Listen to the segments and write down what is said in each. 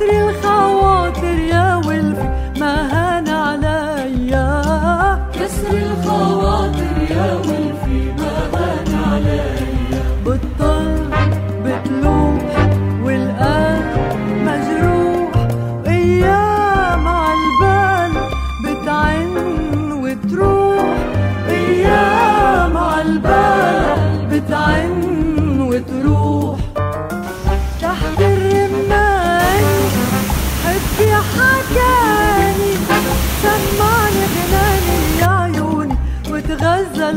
كسر الخواطر يا ولفي ما هان عليا كسر الخواطر يا ولفي ما هان عليا بتطل بتلوح والقلب مجروح. أيام عالبال بتعن وتروح. أيام عالبال بتعن وتروح.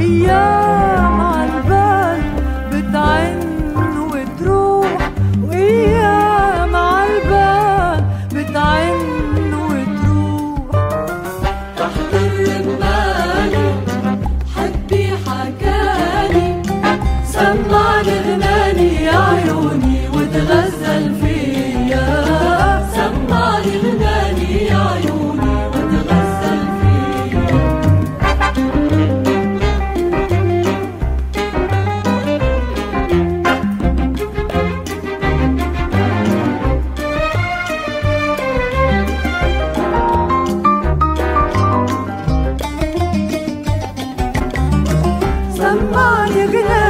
yeah. Amma yıgına